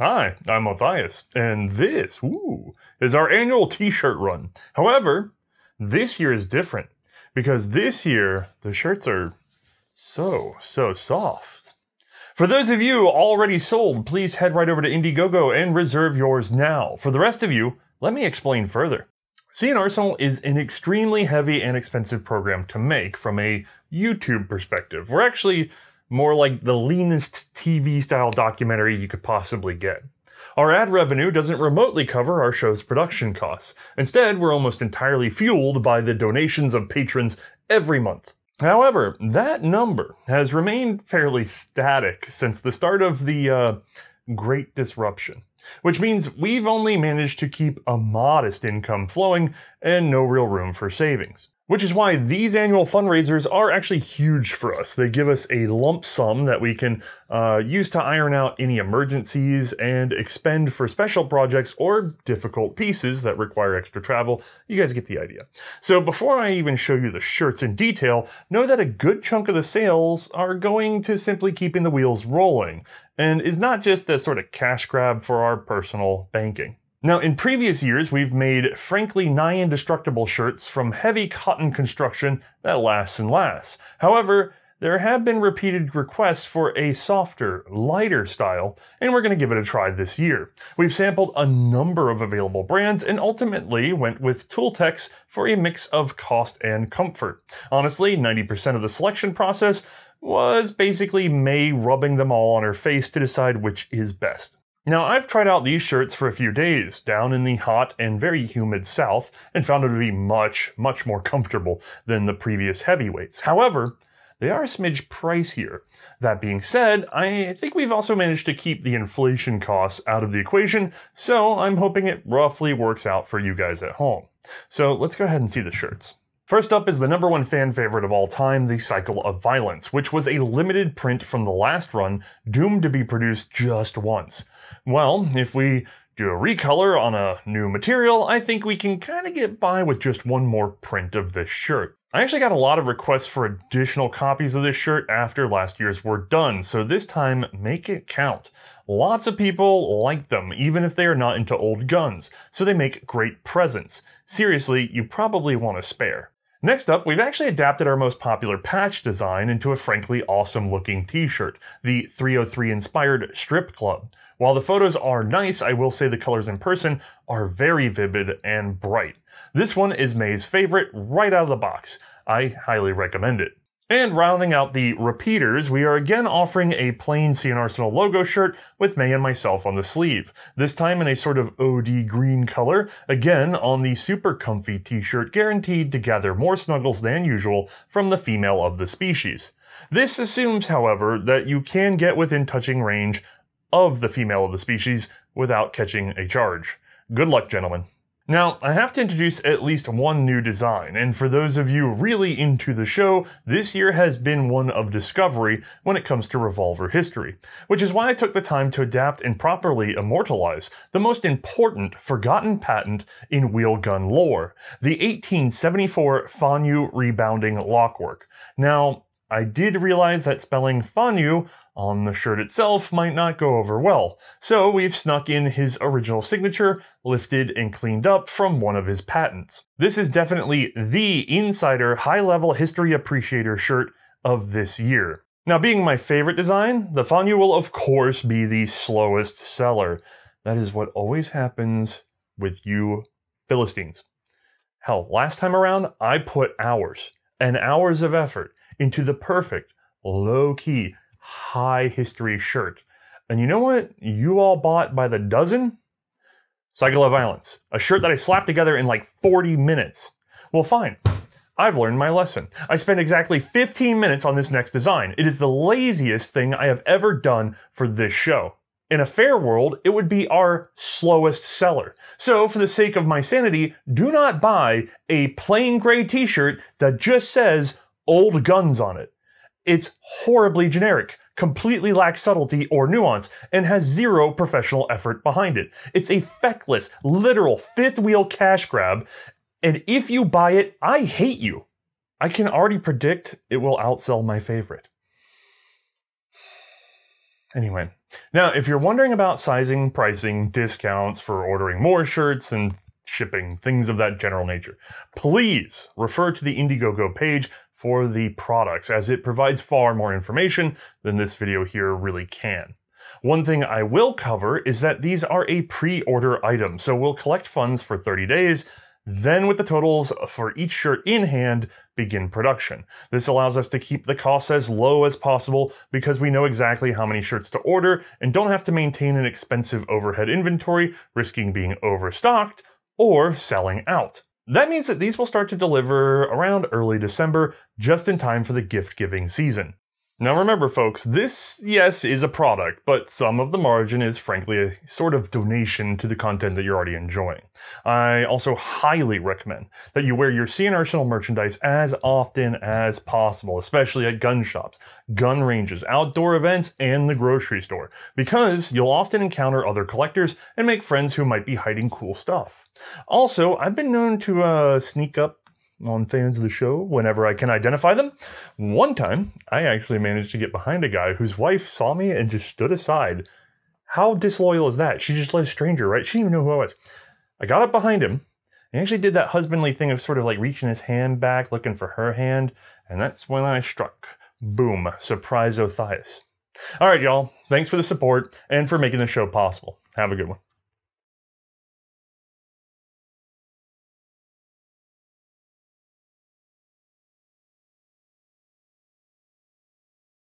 Hi, I'm Othias, and this, ooh, is our annual t-shirt run. However, this year is different because this year the shirts are so, so soft. For those of you already sold, please head right over to Indiegogo and reserve yours now. For the rest of you, let me explain further. C&Rsenal is an extremely heavy and expensive program to make from a YouTube perspective. We're actually more like the leanest TV style documentary you could possibly get. Our ad revenue doesn't remotely cover our show's production costs. Instead, we're almost entirely fueled by the donations of patrons every month. However, that number has remained fairly static since the start of the uh, Great Disruption, which means we've only managed to keep a modest income flowing and no real room for savings. Which is why these annual fundraisers are actually huge for us. They give us a lump sum that we can uh, use to iron out any emergencies and expend for special projects or difficult pieces that require extra travel. You guys get the idea. So before I even show you the shirts in detail, know that a good chunk of the sales are going to simply keeping the wheels rolling and is not just a sort of cash grab for our personal banking. Now, in previous years, we've made frankly nigh indestructible shirts from heavy cotton construction that lasts and lasts. However, there have been repeated requests for a softer, lighter style, and we're going to give it a try this year. We've sampled a number of available brands and ultimately went with Tultex for a mix of cost and comfort. Honestly, 90% of the selection process was basically May rubbing them all on her face to decide which is best. Now, I've tried out these shirts for a few days down in the hot and very humid south and found them to be much, much more comfortable than the previous heavyweights. However, they are a smidge pricier. That being said, I think we've also managed to keep the inflation costs out of the equation, so I'm hoping it roughly works out for you guys at home. So let's go ahead and see the shirts. First up is the number one fan favorite of all time, The Cycle of Violence, which was a limited print from the last run, doomed to be produced just once. Well, if we do a recolor on a new material, I think we can kind of get by with just one more print of this shirt. I actually got a lot of requests for additional copies of this shirt after last year's were done, so this time make it count. Lots of people like them, even if they are not into old guns, so they make great presents. Seriously, you probably want a spare. Next up, we've actually adapted our most popular patch design into a frankly awesome looking t-shirt, the 303 inspired Strip Club. While the photos are nice, I will say the colors in person are very vivid and bright. This one is May's favorite right out of the box. I highly recommend it. And rounding out the repeaters, we are again offering a plain C&Rsenal logo shirt with May and myself on the sleeve. This time in a sort of OD green color, again on the super comfy t-shirt guaranteed to gather more snuggles than usual from the female of the species. This assumes, however, that you can get within touching range of the female of the species without catching a charge. Good luck, gentlemen. Now, I have to introduce at least one new design, and for those of you really into the show, this year has been one of discovery when it comes to revolver history, which is why I took the time to adapt and properly immortalize the most important forgotten patent in wheel gun lore, the 1874 Fagnus rebounding lockwork. Now, I did realize that spelling Fagnus on the shirt itself might not go over well, so we've snuck in his original signature, lifted and cleaned up from one of his patents. This is definitely the insider high-level history appreciator shirt of this year. Now, being my favorite design, the Fagnus will of course be the slowest seller. That is what always happens with you Philistines. Hell, last time around, I put hours and hours of effort into the perfect, low key, high history shirt. And you know what you all bought by the dozen? Cycle of Violence, a shirt that I slapped together in like 40 minutes. Well, fine. I've learned my lesson. I spent exactly 15 minutes on this next design. It is the laziest thing I have ever done for this show. In a fair world, it would be our slowest seller. So, for the sake of my sanity, do not buy a plain gray t shirt that just says old guns on it. It's horribly generic, completely lacks subtlety or nuance, and has zero professional effort behind it. It's a feckless, literal fifth wheel cash grab, and if you buy it, I hate you. I can already predict it will outsell my favorite. Anyway, now if you're wondering about sizing, pricing, discounts for ordering more shirts and shipping, things of that general nature, please refer to the Indiegogo page for the products as it provides far more information than this video here really can. One thing I will cover is that these are a pre-order item, so we'll collect funds for 30 days then, with the totals for each shirt in hand, begin production. This allows us to keep the costs as low as possible because we know exactly how many shirts to order and don't have to maintain an expensive overhead inventory, risking being overstocked or selling out. That means that these will start to deliver around early December, just in time for the gift giving season. Now remember folks, this, yes, is a product, but some of the margin is frankly a sort of donation to the content that you're already enjoying. I also highly recommend that you wear your C&Rsenal merchandise as often as possible, especially at gun shops, gun ranges, outdoor events, and the grocery store, because you'll often encounter other collectors and make friends who might be hiding cool stuff. Also, I've been known to uh, sneak up on fans of the show whenever I can identify them. One time, I actually managed to get behind a guy whose wife saw me and just stood aside. How disloyal is that? She just let a stranger, right? She didn't even know who I was. I got up behind him He actually did that husbandly thing of sort of like reaching his hand back, looking for her hand, and that's when I struck. Boom. Surprise Othias. All right, y'all. Thanks for the support and for making the show possible. Have a good one.